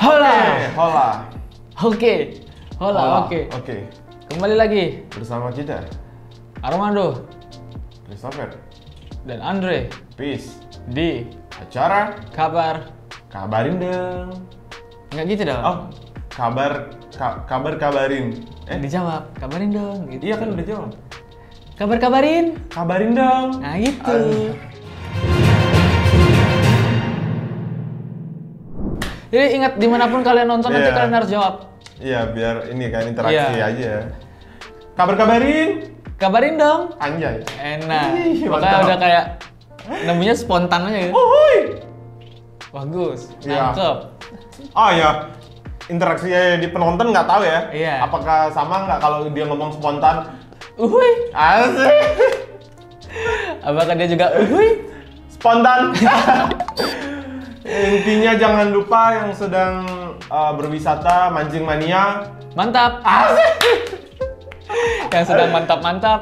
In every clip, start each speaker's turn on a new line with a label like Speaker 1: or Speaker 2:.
Speaker 1: Hola.
Speaker 2: Oke, hola.
Speaker 1: Oke. Hola,
Speaker 2: Hola.
Speaker 1: oke.
Speaker 2: Oke.
Speaker 1: Kembali lagi
Speaker 2: Bersama kita,
Speaker 1: Armando
Speaker 2: Christopher.
Speaker 1: dan Andre
Speaker 2: Peace.
Speaker 1: di
Speaker 2: Acara
Speaker 1: kabar
Speaker 2: kabarin dong.
Speaker 1: nggak gitu dong.
Speaker 2: Oh, kabar ka- kabar kabarin. Eh,
Speaker 1: Dijawab, kabarin dong gitu.
Speaker 2: iya kan udah jawab.
Speaker 1: Kabar kabarin.
Speaker 2: Kabarin dong.
Speaker 1: Nah, gitu.
Speaker 2: Aduh.
Speaker 1: Jadi ingat di mana pun kalian nonton nanti
Speaker 2: Iya.
Speaker 1: kalian harus jawab.
Speaker 2: Iya, biar ini kan interaksi
Speaker 1: Iya.
Speaker 2: aja. Kabar kabarin.
Speaker 1: Kabarin dong.
Speaker 2: Anjay.
Speaker 1: Enak.
Speaker 2: Ih,
Speaker 1: Makanya
Speaker 2: mantap.
Speaker 1: udah kayak namanya spontan aja gitu.
Speaker 2: Uhuy.
Speaker 1: Bagus.
Speaker 2: Iya.
Speaker 1: Nangkep.
Speaker 2: Oh ya, interaksinya di penonton nggak tahu ya.
Speaker 1: Iya.
Speaker 2: Apakah sama nggak kalau dia ngomong spontan?
Speaker 1: Uhuy.
Speaker 2: Asik.
Speaker 1: Apakah dia juga uhuy?
Speaker 2: Spontan. Intinya jangan lupa yang sedang uh, berwisata mancing mania.
Speaker 1: Mantap.
Speaker 2: Asik.
Speaker 1: Yang sedang mantap-mantap.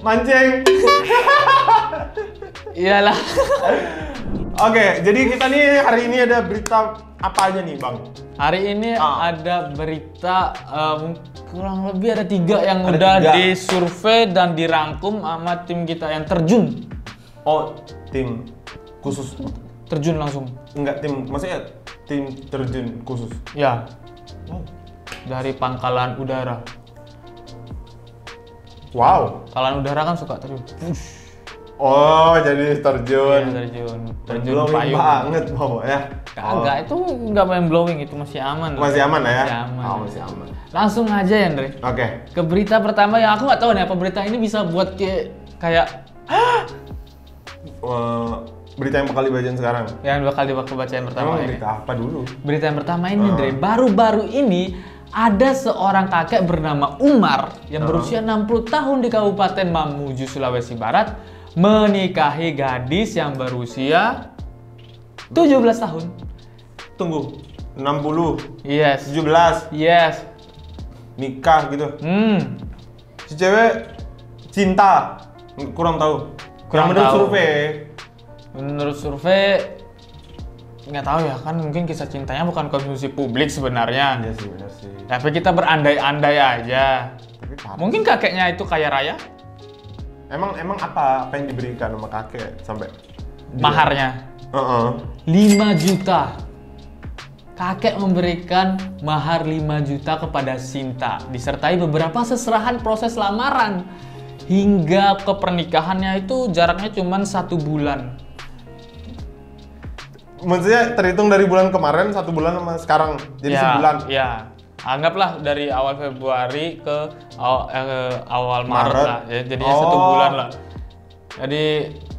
Speaker 2: Mancing.
Speaker 1: Iyalah.
Speaker 2: Oke, jadi kita nih hari ini ada berita apa aja nih, Bang?
Speaker 1: Hari ini
Speaker 2: Ah.
Speaker 1: ada berita em, kurang lebih ada tiga yang
Speaker 2: Ada
Speaker 1: udah
Speaker 2: tiga.
Speaker 1: disurvei dan dirangkum sama tim kita yang terjun,
Speaker 2: Oh, tim khusus.
Speaker 1: Terjun langsung.
Speaker 2: Enggak tim, maksudnya tim terjun khusus.
Speaker 1: Ya,
Speaker 2: Oh.
Speaker 1: dari pangkalan udara.
Speaker 2: Wow.
Speaker 1: Pangkalan udara kan suka terjun.
Speaker 2: Oh, jadi terjun.
Speaker 1: iya, terjun, terjun payung.
Speaker 2: banget pokoknya.
Speaker 1: Kagak, itu nggak main blowing, itu masih aman.
Speaker 2: Oh. Masih aman lah ya?
Speaker 1: Masih aman.
Speaker 2: Oh, masih aman.
Speaker 1: Langsung aja ya, Andre.
Speaker 2: Oke.
Speaker 1: Ke berita pertama yang aku nggak tahu nih apa berita ini bisa buat kayak kayak
Speaker 2: Eh, berita yang bakal dibacain sekarang.
Speaker 1: yang dua kali waktu baca yang pertama
Speaker 2: Emang
Speaker 1: ini.
Speaker 2: berita apa dulu?
Speaker 1: Berita yang pertama ini,
Speaker 2: Ah.
Speaker 1: Dre. Baru-baru ini ada seorang kakek bernama Umar yang
Speaker 2: Ah.
Speaker 1: berusia 60 tahun di Kabupaten Mamuju, Sulawesi Barat menikahi gadis yang berusia 17 tahun.
Speaker 2: Tunggu. 60,
Speaker 1: Yes.
Speaker 2: 17,
Speaker 1: Yes.
Speaker 2: nikah gitu.
Speaker 1: Hmm.
Speaker 2: Si cewek cinta. Kurang tahu.
Speaker 1: Kurang
Speaker 2: Yang menurut
Speaker 1: tahu.
Speaker 2: survei.
Speaker 1: Menurut survei nggak tahu ya kan mungkin kisah cintanya bukan konsumsi publik sebenarnya.
Speaker 2: Iya sih, benar sih.
Speaker 1: Tapi kita berandai-andai aja.
Speaker 2: Tapi parah.
Speaker 1: Mungkin kakeknya itu kaya raya,
Speaker 2: Emang emang apa apa yang diberikan sama kakek sampai
Speaker 1: maharnya
Speaker 2: Heeh.
Speaker 1: 5 juta. Kakek memberikan mahar 5 juta kepada Sinta, disertai beberapa seserahan proses lamaran. Hingga ke pernikahannya itu jaraknya cuma satu bulan.
Speaker 2: Maksudnya terhitung dari bulan kemarin satu bulan sama sekarang jadi
Speaker 1: Ya,
Speaker 2: sebulan.
Speaker 1: Ya, anggaplah dari awal Februari ke awal, eh, awal Maret,
Speaker 2: Maret.
Speaker 1: lah. Ya, jadinya satu
Speaker 2: Oh.
Speaker 1: bulan lah. Jadi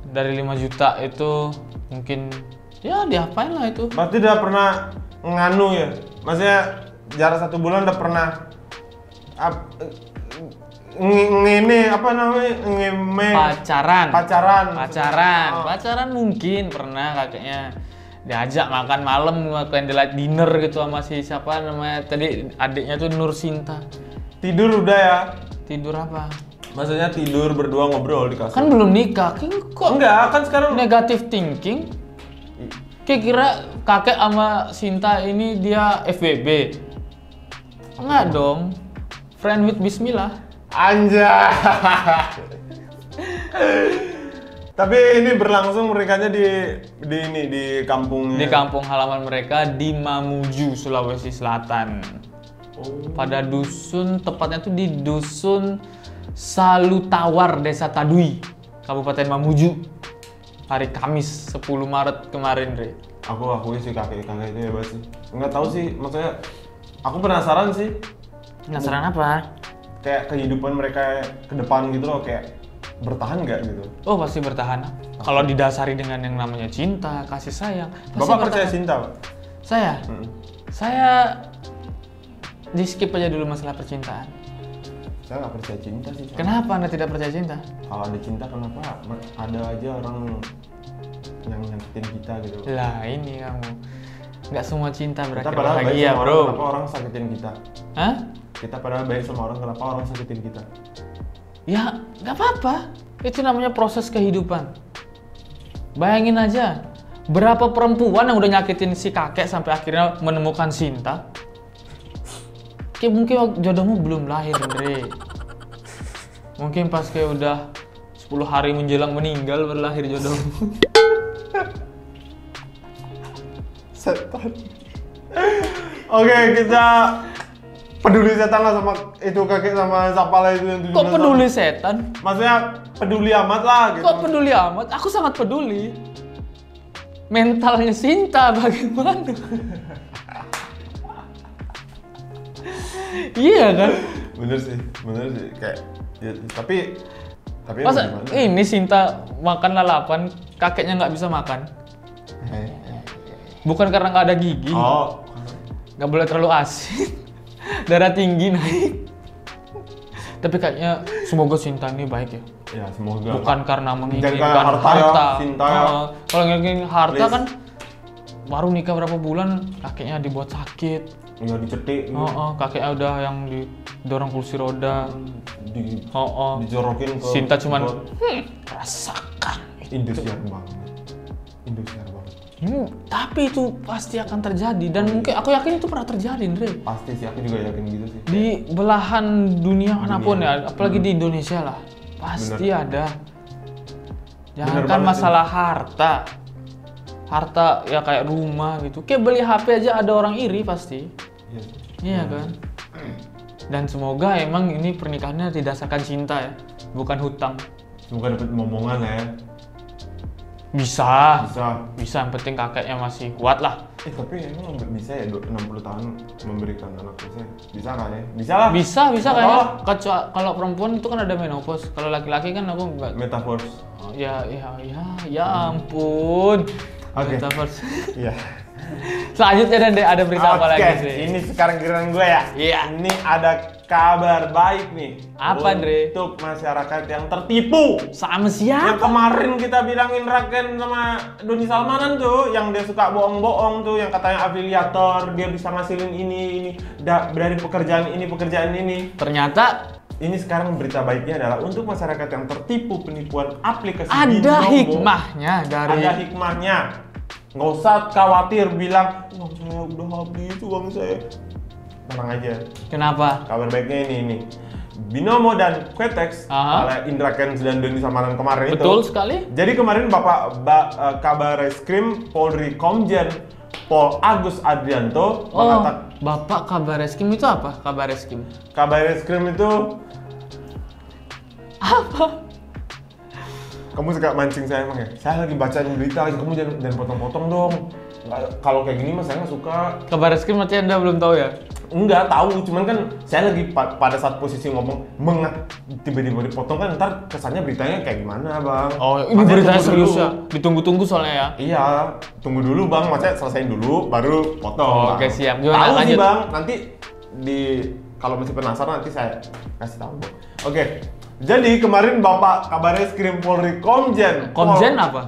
Speaker 1: dari 5 juta itu mungkin ya diapain lah itu.
Speaker 2: Berarti udah pernah nganu ya? Maksudnya jarak satu bulan udah pernah ap, ngene apa namanya ngeme
Speaker 1: Pacaran.
Speaker 2: pacaran
Speaker 1: pacaran
Speaker 2: Oh.
Speaker 1: pacaran mungkin pernah kakeknya diajak makan malam candlelight dinner gitu sama si siapa namanya. Tadi adiknya tuh Nur Sinta.
Speaker 2: Tidur udah ya?
Speaker 1: Tidur apa?
Speaker 2: Maksudnya tidur berdua ngobrol di kasur.
Speaker 1: Kan belum nikah King, kok
Speaker 2: enggak kan sekarang
Speaker 1: negatif thinking? Kayak kira kakek sama Sinta ini dia FBB enggak dong. Friend with Bismillah.
Speaker 2: Anjay tapi ini berlangsung merekanya di di ini di kampungnya
Speaker 1: di kampung halaman mereka di Mamuju Sulawesi Selatan
Speaker 2: Oh.
Speaker 1: pada dusun tepatnya tuh di dusun Salutawar Desa Tadui Kabupaten Mamuju hari Kamis 10 Maret kemarin Re.
Speaker 2: aku akui sih kakek kakek itu hebat sih nggak tahu sih maksudnya aku penasaran sih
Speaker 1: penasaran apa?
Speaker 2: kayak kehidupan mereka ke depan gitu loh kayak bertahan nggak gitu?
Speaker 1: Oh pasti bertahan. Kalau didasari dengan yang namanya cinta kasih sayang pasti
Speaker 2: bapak percaya
Speaker 1: bertahan.
Speaker 2: cinta pak?
Speaker 1: Saya?
Speaker 2: Mm.
Speaker 1: saya di skip aja dulu masalah percintaan.
Speaker 2: Saya nggak percaya cinta sih Pak.
Speaker 1: kenapa anda tidak percaya cinta?
Speaker 2: Kalau ada cinta kenapa? Ada aja orang yang nyakitin kita gitu.
Speaker 1: Lah ini kamu. Nggak semua cinta berakhir
Speaker 2: baik
Speaker 1: bahagia
Speaker 2: sama
Speaker 1: bro.
Speaker 2: orang kenapa orang sakitin kita?
Speaker 1: Hah?
Speaker 2: kita padahal baik sama orang kenapa orang sakitin kita
Speaker 1: Ya, nggak apa-apa. Itu namanya proses kehidupan. Bayangin aja, Berapa perempuan yang udah nyakitin si kakek sampai akhirnya menemukan Sinta? Kayak mungkin jodohmu belum lahir, Andre. Mungkin pas kayak udah 10 hari menjelang meninggal baru lahir jodohmu.
Speaker 2: setan oke kita peduli setan lah sama itu kakek sama siapa lah itu yang tujuh
Speaker 1: Kok peduli
Speaker 2: tahun.
Speaker 1: setan?
Speaker 2: maksudnya peduli amat lah gitu
Speaker 1: Kok peduli amat? Aku sangat peduli. Mentalnya Sinta bagaimana? iya kan?
Speaker 2: bener sih bener sih kayak ya, tapi tapi
Speaker 1: Masa ini Sinta makan lalapan, kakeknya nggak bisa makan?
Speaker 2: Eh,
Speaker 1: Bukan karena nggak ada gigi,
Speaker 2: oh
Speaker 1: nggak boleh terlalu asin, darah tinggi naik. Tapi kayaknya semoga Sinta ini baik ya.
Speaker 2: ya semoga
Speaker 1: Bukan karena menginginkan
Speaker 2: kayak harta ya, Sinta ya.
Speaker 1: Heeh. Kalau ngingetin harta
Speaker 2: Please.
Speaker 1: kan baru nikah berapa bulan kakeknya dibuat sakit.
Speaker 2: nggak dicetik.
Speaker 1: Oh, oh, kakeknya udah yang didorong kursi roda.
Speaker 2: di
Speaker 1: Oh, oh.
Speaker 2: dijorokin ke
Speaker 1: Sinta cuman hmm, rasakan.
Speaker 2: Indosiar banget Indosiar
Speaker 1: Hmm, tapi itu pasti akan terjadi dan mungkin aku yakin itu pernah terjadi, Andre.
Speaker 2: pasti sih aku juga yakin gitu sih
Speaker 1: Di belahan dunia mana pun ya, apalagi di Indonesia lah, pasti ada. Jangan kan
Speaker 2: banget
Speaker 1: masalah harta, harta ya kayak rumah gitu. Kayak beli HP aja ada orang iri pasti,
Speaker 2: Iya.
Speaker 1: iya kan? Dan semoga emang ini pernikahannya didasarkan cinta ya, bukan hutang.
Speaker 2: semoga dapat momongan lah ya
Speaker 1: Bisa,
Speaker 2: bisa
Speaker 1: bisa. Yang penting kakeknya masih kuat lah.
Speaker 2: Eh tapi emang nggak bisa ya du- 60 tahun memberikan anak bisa bisa nggak ya? Bisa lah.
Speaker 1: Bisa, bisa
Speaker 2: Nggak
Speaker 1: kayaknya. Kecuali kalau perempuan itu kan ada menopause. Kalau laki-laki kan aku nggak.
Speaker 2: Metaverse.
Speaker 1: Oh, ya, ya, ya, ya ampun.
Speaker 2: Oke.
Speaker 1: Metaverse.
Speaker 2: Iya.
Speaker 1: Selanjutnya dan ada berita apa
Speaker 2: Oke,
Speaker 1: lagi sih?
Speaker 2: ini sekarang giliran gue ya.
Speaker 1: Iya.
Speaker 2: Ini ada kabar baik nih.
Speaker 1: Apa, Andre?
Speaker 2: Untuk masyarakat yang tertipu.
Speaker 1: Sama
Speaker 2: Yang
Speaker 1: siapa?
Speaker 2: kemarin kita bilangin Raken sama Doni Salmanan tuh, yang dia suka bohong-bohong tuh, yang katanya afiliator, dia bisa ngasilin ini, ini, da, dari pekerjaan ini, pekerjaan ini.
Speaker 1: Ternyata
Speaker 2: Ini sekarang berita baiknya adalah untuk masyarakat yang tertipu penipuan aplikasi
Speaker 1: ada
Speaker 2: Binomo,
Speaker 1: hikmahnya dari
Speaker 2: Ada hikmahnya. Nggak usah khawatir bilang, uang saya udah habis, uang saya. Tenang aja.
Speaker 1: kenapa?
Speaker 2: Kabar baiknya ini, ini. Binomo dan Quetex,
Speaker 1: Aha.
Speaker 2: oleh Indra Kents dan Doni Samaran kemarin
Speaker 1: Betul
Speaker 2: itu.
Speaker 1: sekali.
Speaker 2: Jadi kemarin Bapak ba, eh, Kabar Reskrim Polri Komjen Pol Agus Adrianto
Speaker 1: Oh,
Speaker 2: mengatakan
Speaker 1: Bapak kabar reskim itu apa? Kabar reskim.
Speaker 2: Kabar Reskrim itu Kamu suka mancing saya emang ya? Saya lagi bacain berita, kamu jangan, jangan potong-potong dong. Kalau kayak gini mah saya nggak suka.
Speaker 1: Kabar reskim berarti Anda belum tahu ya?
Speaker 2: Enggak tahu, cuman kan saya lagi pa- pada saat posisi ngomong meng tiba-tiba dipotong kan ntar kesannya beritanya kayak gimana bang?
Speaker 1: Oh, ini
Speaker 2: Makanya
Speaker 1: beritanya serius
Speaker 2: dulu.
Speaker 1: ya. Ditunggu-tunggu soalnya ya.
Speaker 2: Iya, tunggu dulu bang, maksudnya selesaiin dulu, baru potong.
Speaker 1: Oh, oke, siap. Gimana?
Speaker 2: Tahu sih
Speaker 1: Lanjut.
Speaker 2: bang, nanti di kalau masih penasaran nanti saya kasih tahu. Oke, jadi kemarin Bapak Kabar Reskrim Polri Komjen.
Speaker 1: Komjen
Speaker 2: Pol-
Speaker 1: apa?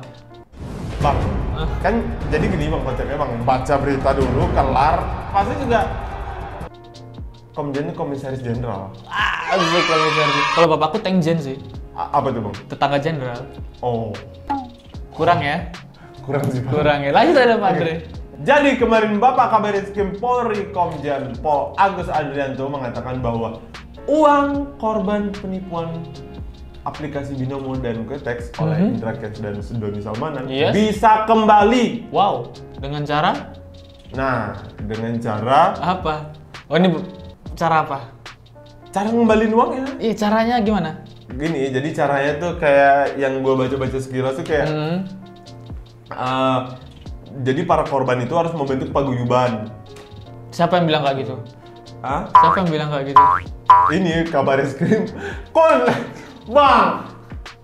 Speaker 2: Bang, kan jadi gini bang konsepnya bang, baca berita dulu, kelar, pasti juga Komjen ini komisaris jenderal.
Speaker 1: Ah, komisaris. Kalau bapakku Tengjen sih,
Speaker 2: A- apa tuh bang?
Speaker 1: tetangga jenderal.
Speaker 2: Oh,
Speaker 1: Kurang ya?
Speaker 2: kurang sih bang.
Speaker 1: Kurang ya. Lanjut ada Pak. Andre.
Speaker 2: Jadi kemarin Bapak Kabar Reskrim Polri Komjen Pol Agus Adrianto mengatakan bahwa uang korban penipuan aplikasi Binomo dan Quetex oleh
Speaker 1: Mhm.
Speaker 2: Indra Kents dan Doni Salmanan
Speaker 1: Yes.
Speaker 2: bisa kembali.
Speaker 1: Wow, dengan cara
Speaker 2: Nah, dengan cara
Speaker 1: apa? Oh ini cara apa?
Speaker 2: cara ngembalin uangnya.
Speaker 1: Iya caranya gimana?
Speaker 2: Gini, jadi caranya tuh kayak yang gue baca-baca sekilas tuh kayak
Speaker 1: Hmm.
Speaker 2: eh, jadi para korban itu harus membentuk paguyuban.
Speaker 1: Siapa yang bilang kayak gitu?
Speaker 2: Hah?
Speaker 1: Siapa yang bilang kayak gitu?
Speaker 2: ini kabar eskrim kon bang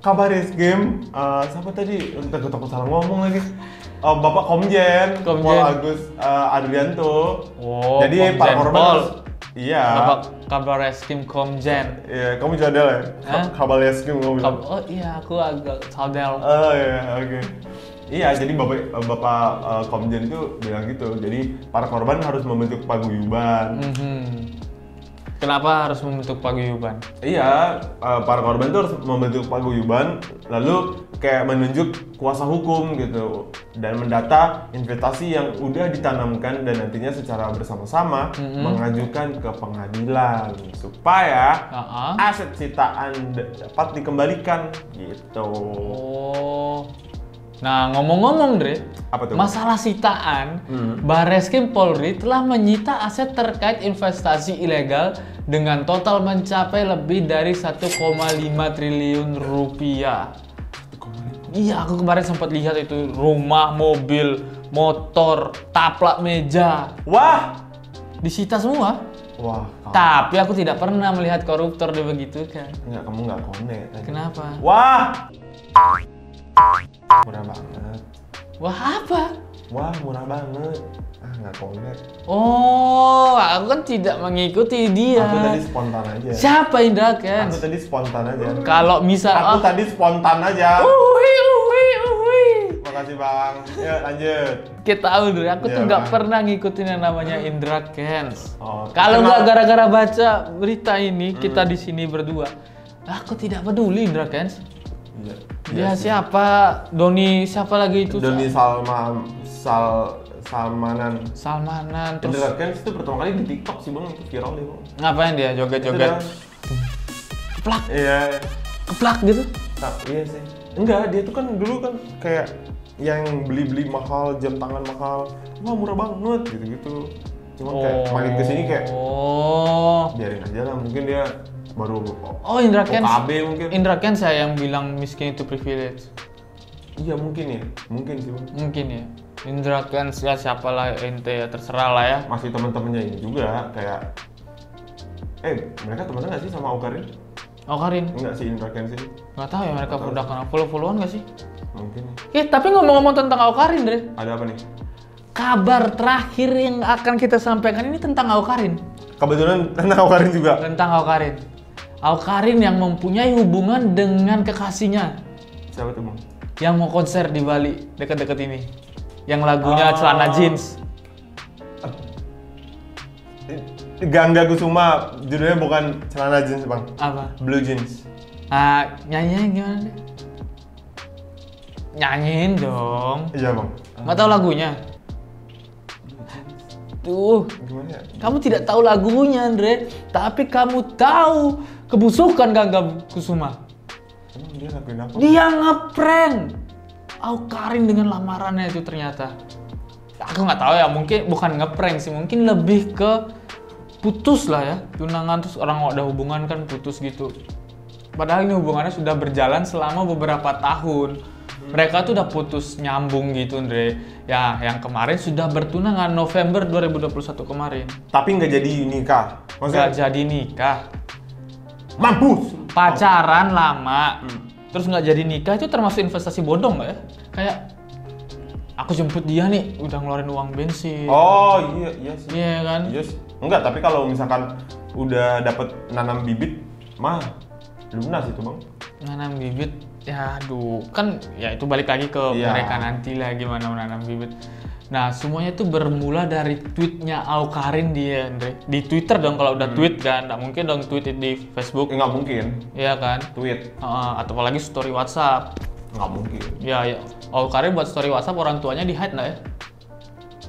Speaker 2: kabar eskrim eh, siapa tadi entah gue takut salah ngomong lagi Eh, bapak komjen,
Speaker 1: Komjen.
Speaker 2: Pol Agus eh, Adrianto
Speaker 1: Oh,
Speaker 2: jadi
Speaker 1: Komjen
Speaker 2: para korban
Speaker 1: Pol.
Speaker 2: Iya
Speaker 1: Bapak kabar reskim Komjen.
Speaker 2: iya kamu jadel ya
Speaker 1: Hah?
Speaker 2: kabar eskrim kamu
Speaker 1: Kab- oh iya, aku agak sadel.
Speaker 2: oh iya oke Iya, jadi bapak bapak eh, komjen itu bilang gitu. Jadi para korban harus membentuk paguyuban.
Speaker 1: Mhm. Kenapa harus membentuk paguyuban?
Speaker 2: Iya, eh, para korban itu harus membentuk paguyuban, lalu kayak menunjuk kuasa hukum gitu, dan mendata investasi yang udah ditanamkan dan nantinya secara bersama-sama mengajukan ke pengadilan supaya
Speaker 1: Heeh.
Speaker 2: aset sitaan dapat dikembalikan gitu.
Speaker 1: Oh. Nah, ngomong-ngomong, Dre,
Speaker 2: Apa tuh?
Speaker 1: masalah sitaan,
Speaker 2: Hmm.
Speaker 1: Barreskrim Polri telah menyita aset terkait investasi ilegal dengan total mencapai lebih dari 1,5 triliun rupiah. Iya, aku kemarin sempat lihat itu rumah, mobil, motor, taplak meja,
Speaker 2: Wah,
Speaker 1: disita semua.
Speaker 2: wah,
Speaker 1: Tapi aku tidak pernah melihat koruptor dibegitukan.
Speaker 2: nggak kamu nggak konek.
Speaker 1: Kenapa?
Speaker 2: Wah, murah banget.
Speaker 1: Wah, apa?
Speaker 2: Wah, murah banget. Ah, nggak konek.
Speaker 1: Oh, aku kan tidak mengikuti dia.
Speaker 2: Aku tadi spontan aja.
Speaker 1: Siapa Indra Kens?
Speaker 2: Aku tadi spontan aja.
Speaker 1: Kalau misal
Speaker 2: Aku
Speaker 1: oh,
Speaker 2: tadi spontan aja.
Speaker 1: uwi, uwi, uwi.
Speaker 2: Makasih bang. Ya lanjut.
Speaker 1: Kita tahu dulu, aku tuh
Speaker 2: Iya,
Speaker 1: nggak pernah ngikutin yang namanya Indra Kens.
Speaker 2: Oh,
Speaker 1: Kalau nggak gara-gara baca berita ini, kita di sini berdua. Aku tidak peduli Indra Kens.
Speaker 2: Iya.
Speaker 1: Dia siapa? Doni siapa lagi itu?
Speaker 2: Doni Salma Sal Salmanan.
Speaker 1: Salmanan terus
Speaker 2: Indra Kens itu pertama kali di TikTok sih bang, itu viral bang.
Speaker 1: ngapain dia joget-joget? Keplak,
Speaker 2: Iya.
Speaker 1: keplak gitu.
Speaker 2: Nah, iya sih. Enggak, dia tuh kan dulu kan kayak yang beli-beli mahal, jam tangan mahal. Wah, murah banget gitu-gitu. Cuma kayak makin ke sini kayak
Speaker 1: Oh.
Speaker 2: biarin aja lah, mungkin dia baru
Speaker 1: Oh Indra Kens.
Speaker 2: OKB mungkin.
Speaker 1: Indra Kens saya yang bilang miskin itu privilege.
Speaker 2: Iya mungkin ya, mungkin sih bang.
Speaker 1: Mungkin ya. Indra Kens ya siapalah ente ya terserah lah ya.
Speaker 2: Masih teman-temannya ini juga kayak, eh mereka temenan nggak sih sama Okarin?
Speaker 1: Oh Karin,
Speaker 2: Enggak sih Indra Kens ini,
Speaker 1: nggak tahu ya mereka udah kenal follow-followan nggak sih?
Speaker 2: mungkin.
Speaker 1: Eh tapi ngomong-ngomong tentang Aukarin, Dre.
Speaker 2: Ada apa nih?
Speaker 1: Kabar terakhir yang akan kita sampaikan ini tentang Aukarin.
Speaker 2: Kebetulan tentang Okarin juga.
Speaker 1: Tentang Aukarin. Aukarin yang mempunyai hubungan dengan kekasihnya
Speaker 2: Siapa tuh bang?
Speaker 1: yang mau konser di Bali dekat-dekat ini. Yang lagunya
Speaker 2: Oh.
Speaker 1: celana jeans.
Speaker 2: Gangga Kusuma, judulnya bukan celana jeans bang,
Speaker 1: Apa?
Speaker 2: blue jeans.
Speaker 1: Ah, nyanyinya gimana deh? Nyanyiin dong.
Speaker 2: Iya bang.
Speaker 1: Nggak tahu lagunya? Tuh,
Speaker 2: Gimana ya?
Speaker 1: kamu tidak tahu lagunya, Andre. Tapi kamu tahu kebusukan Gangga Kusuma.
Speaker 2: Emang dia lakuin apa?
Speaker 1: Dia ngeprank. Aukarin dengan lamarannya itu ternyata. Aku nggak tahu ya, mungkin bukan ngeprank sih, mungkin lebih ke putus lah ya. Tunangan terus orang ada hubungan kan putus gitu. Padahal ini hubungannya sudah berjalan selama beberapa tahun. Mereka tuh udah putus nyambung gitu, Andre. Ya, yang kemarin sudah bertunangan November 2021 kemarin.
Speaker 2: Tapi nggak jadi nikah.
Speaker 1: Nggak jadi nikah.
Speaker 2: mampus.
Speaker 1: pacaran lama terus nggak jadi nikah itu termasuk investasi bodong nggak ya kayak aku jemput dia nih udah ngeluarin uang bensin
Speaker 2: Oh iya iya sih.
Speaker 1: iya kan
Speaker 2: Iya sih. Enggak, tapi kalau misalkan udah dapet nanam bibit, mah lunas itu bang.
Speaker 1: nanam bibit ya aduh kan ya itu balik lagi ke
Speaker 2: Iya.
Speaker 1: mereka nanti lah gimana menanam bibit nah semuanya itu bermula dari tweetnya Aukarin dia Andre di Twitter dong kalau udah tweet kan nggak mungkin dong tweet di Facebook
Speaker 2: Eh, nggak mungkin.
Speaker 1: iya kan
Speaker 2: Tweet
Speaker 1: Heeh, atau apalagi story WhatsApp
Speaker 2: nggak mungkin.
Speaker 1: ya ya Aukarin buat story WhatsApp orang tuanya di hide nggak ya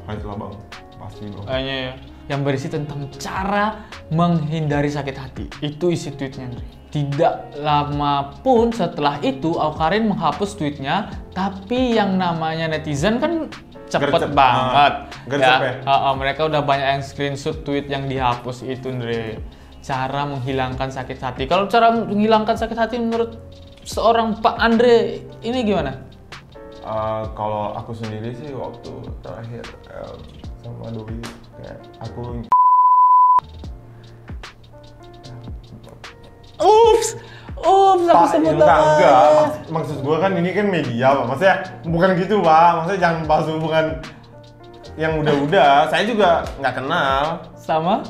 Speaker 2: Nah, itulah bang. Pasti bang.
Speaker 1: Kayaknya ya. Yang berisi tentang cara menghindari sakit hati. Itu isi tweetnya, Andre. Tidak lama pun setelah itu, Aukarin menghapus tweetnya, tapi yang namanya netizen kan cepet
Speaker 2: Gercep.
Speaker 1: banget.
Speaker 2: Ah, gercep ya?
Speaker 1: ah, ah, mereka udah banyak yang screenshot tweet yang dihapus itu, Andre. Cara menghilangkan sakit hati. Kalau cara menghilangkan sakit hati menurut seorang Pak Andre, ini gimana?
Speaker 2: Eh, kalau aku sendiri sih waktu terakhir em, sama Doi kayak aku
Speaker 1: Ups! Ups, aku sebut
Speaker 2: enggak, enggak. Maks- maksud gua kan ini kan media, Pak. Maksudnya bukan gitu, Pak. Maksudnya jangan bahas hubungan yang udah-udah. Saya juga nggak kenal
Speaker 1: Sama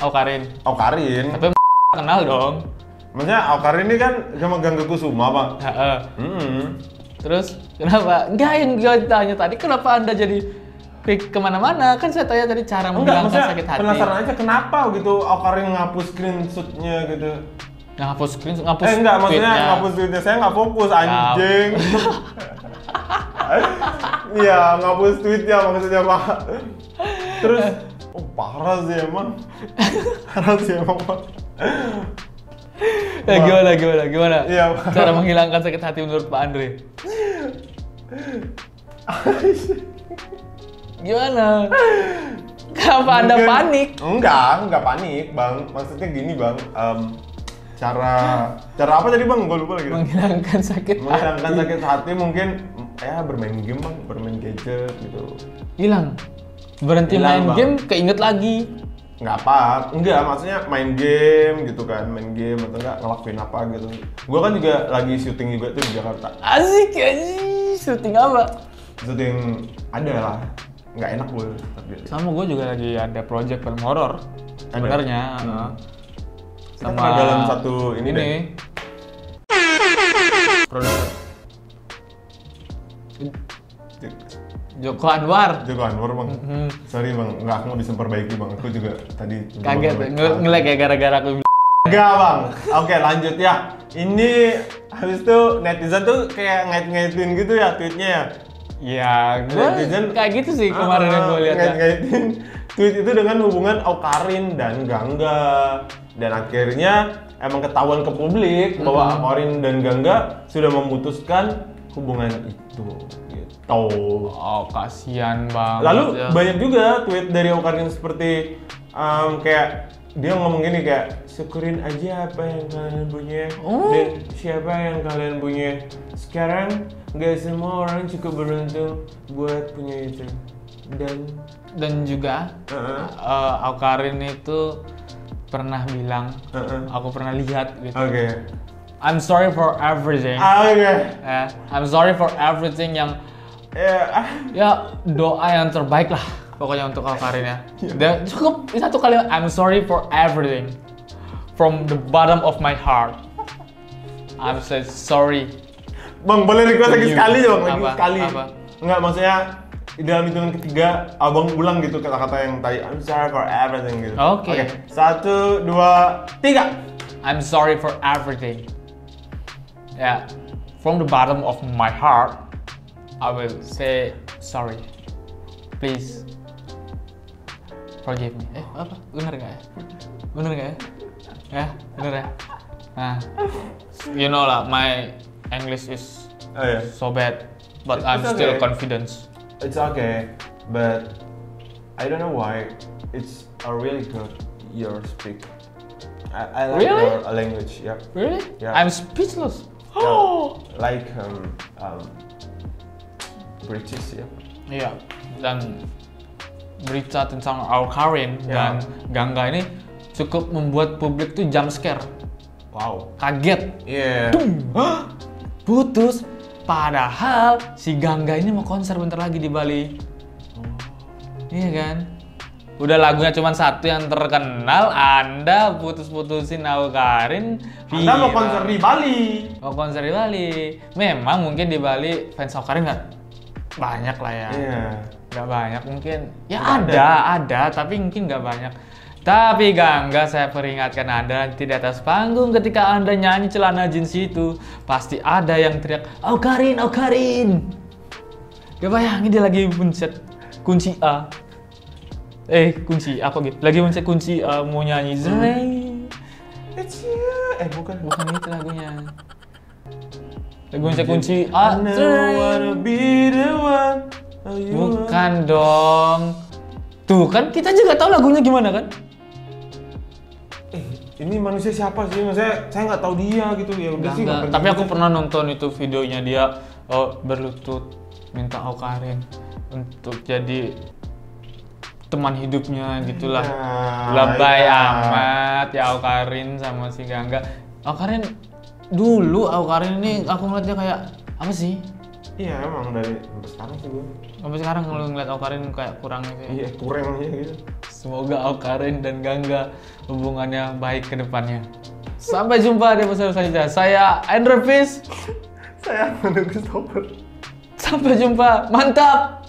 Speaker 1: Aukarin.
Speaker 2: Aukarin.
Speaker 1: Tapi kenal dong.
Speaker 2: Maksudnya Aukarin ini kan sama Gangga Kusuma, Pak.
Speaker 1: Heeh.
Speaker 2: Hmm.
Speaker 1: Terus kenapa? Enggak yang gue tanya tadi kenapa anda jadi klik ke mana-mana kan saya tanya tadi cara menghilangkan
Speaker 2: maksudnya
Speaker 1: sakit hati.
Speaker 2: penasaran aja kenapa gitu Aukarin ngapus screenshotnya gitu.
Speaker 1: Nah, hapus screen, ngapus
Speaker 2: eh enggak, maksudnya
Speaker 1: tweetnya.
Speaker 2: ngapus tweetnya saya nggak fokus anjing. Iya, ngapus tweetnya maksudnya pak. Terus, oh parah sih emang. parah sih emang pak.
Speaker 1: Ya, gimana, gimana, gimana?
Speaker 2: Iya, Pak.
Speaker 1: Cara menghilangkan sakit hati menurut Pak Andre. gimana? Kenapa Anda panik?
Speaker 2: Enggak, enggak panik bang. Maksudnya gini bang, em, cara cara apa tadi bang? Gue lupa lagi.
Speaker 1: Menghilangkan sakit
Speaker 2: Menghilangkan
Speaker 1: hati.
Speaker 2: sakit hati mungkin ya bermain game bang, bermain gadget gitu.
Speaker 1: Hilang. Berhenti
Speaker 2: Hilang,
Speaker 1: main
Speaker 2: Bang.
Speaker 1: game, keinget lagi.
Speaker 2: Nggak apa, enggak maksudnya main game gitu kan, main game atau enggak ngelakuin apa gitu. Gue kan juga lagi syuting juga tuh di Jakarta.
Speaker 1: Asik anjing, syuting apa?
Speaker 2: Syuting ada lah, nggak enak gue.
Speaker 1: Sama gue juga lagi ada project film horor. Sebenarnya.
Speaker 2: Hmm. Kita pernah dalam satu ini,
Speaker 1: ini.
Speaker 2: deh.
Speaker 1: Produser. Joko Anwar.
Speaker 2: Joko Anwar bang.
Speaker 1: Hmm.
Speaker 2: Sorry bang, nggak aku mau disemperbaiki bang. Aku juga tadi
Speaker 1: Kaget, ngelek ya gara-gara aku
Speaker 2: Enggak bang. Oke lanjut ya. Ini habis itu netizen tuh kayak ngait-ngaitin gitu ya tweetnya ya.
Speaker 1: Ya, gue
Speaker 2: Netizen-
Speaker 1: kayak gitu sih kemarin yang gue lihat ya.
Speaker 2: ngait-ngaitin tweet itu dengan hubungan Aukarin dan Gangga dan akhirnya emang ketahuan ke publik bahwa Aukarin dan Gangga sudah memutuskan hubungan itu gitu.
Speaker 1: Oh, kasihan banget.
Speaker 2: Lalu
Speaker 1: ya.
Speaker 2: banyak juga tweet dari Aukarin seperti em, kayak dia ngomong gini kayak syukurin aja apa yang kalian punya
Speaker 1: Oh.
Speaker 2: dan siapa yang kalian punya sekarang nggak semua orang cukup beruntung buat punya itu dan
Speaker 1: dan juga eh, Aukarin itu pernah bilang,
Speaker 2: Heeh.
Speaker 1: aku pernah lihat gitu.
Speaker 2: oke
Speaker 1: I'm sorry for everything.
Speaker 2: Ah, oke
Speaker 1: Ya, I'm sorry for everything yang
Speaker 2: ya ah,
Speaker 1: ya doa yang terbaik lah pokoknya untuk Aukarin ya.
Speaker 2: Iya.
Speaker 1: Dan cukup satu kalimat I'm sorry for everything from the bottom of my heart. I'm so sorry.
Speaker 2: Bang boleh request lagi
Speaker 1: You.
Speaker 2: sekali dong lagi
Speaker 1: Apa?
Speaker 2: sekali
Speaker 1: Apa?
Speaker 2: nggak maksudnya di dalam hitungan ketiga abang ulang gitu kata-kata yang tadi I'm sorry for everything gitu
Speaker 1: Oke.
Speaker 2: satu dua tiga
Speaker 1: I'm sorry for everything. Yeah, from the bottom of my heart, I will say sorry. Please forgive me. Eh, apa? Bener gak ya? Bener gak ya? Ya, bener ya? Nah, you know lah, my English is
Speaker 2: oh ya
Speaker 1: so bad, but
Speaker 2: It's
Speaker 1: I'm still
Speaker 2: okay.
Speaker 1: confident.
Speaker 2: It's okay, but I don't know why. It's a really good your speak. I, I like
Speaker 1: Really?
Speaker 2: your language. Yep.
Speaker 1: Really?
Speaker 2: Yeah.
Speaker 1: I'm speechless.
Speaker 2: Yeah. Like um, um British ya.
Speaker 1: Iya, dan berita tentang Aukarin
Speaker 2: Ya.
Speaker 1: dan Gangga ini cukup membuat publik tuh jump scare,
Speaker 2: Wow.
Speaker 1: kaget,
Speaker 2: Iya.
Speaker 1: Hah? Putus. Padahal si Gangga ini mau konser bentar lagi di Bali. Iya kan? Udah lagunya cuma satu yang terkenal, Anda putus-putusin Aukarin.
Speaker 2: Anda mau konser di Bali.
Speaker 1: Mau konser di Bali. Memang mungkin di Bali fans Aukarin nggak banyak lah ya.
Speaker 2: Iya.
Speaker 1: Nggak banyak mungkin. Ya
Speaker 2: Nggak
Speaker 1: ada, ada, tapi mungkin nggak banyak. Tapi Gangga saya peringatkan Anda nanti di atas panggung ketika Anda nyanyi celana jeans itu pasti ada yang teriak Aukarin, Aukarin. Ya bayangin dia lagi mencet kunci A. Eh, kunci apa gitu? Lagi mencet kunci A mau nyanyi. Zreng.
Speaker 2: It's you. Eh bukan.
Speaker 1: Bukan itu lagunya. Lagi mencet kunci A.
Speaker 2: Oh,
Speaker 1: Bukan dong. Tuh kan kita juga tahu lagunya gimana kan?
Speaker 2: Ini manusia siapa sih? Maksudnya saya nggak tahu dia gitu ya udah sih.
Speaker 1: Enggak,
Speaker 2: nggak
Speaker 1: tapi aku pernah nonton itu videonya dia oh, berlutut minta Aukarin untuk jadi teman hidupnya gitulah.
Speaker 2: Nah,
Speaker 1: Lebay
Speaker 2: iya.
Speaker 1: amat ya Aukarin sama si Gangga. Aukarin dulu Aukarin ini aku ngeliatnya kayak apa sih?
Speaker 2: Iya emang dari sampai sekarang sih gue.
Speaker 1: Sampai sekarang kalau ngeliat Aukarin kayak kurang gitu ya.
Speaker 2: Iya kurang aja gitu.
Speaker 1: Semoga Aukarin dan Gangga hubungannya baik ke depannya. Sampai jumpa di episode selanjutnya. Saya Andrew Fish.
Speaker 2: Saya menunggu stopper.
Speaker 1: Sampai jumpa. Mantap.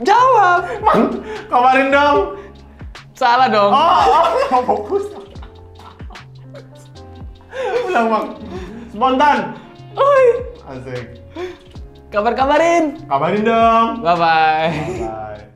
Speaker 1: Jawab.
Speaker 2: Mang, kabarin dong.
Speaker 1: Salah dong.
Speaker 2: Oh, oh, fokus. Ulang, Mang. Spontan.
Speaker 1: Oi.
Speaker 2: Asik.
Speaker 1: Kabar-kabarin.
Speaker 2: Kabarin dong.
Speaker 1: Bye bye.
Speaker 2: Bye.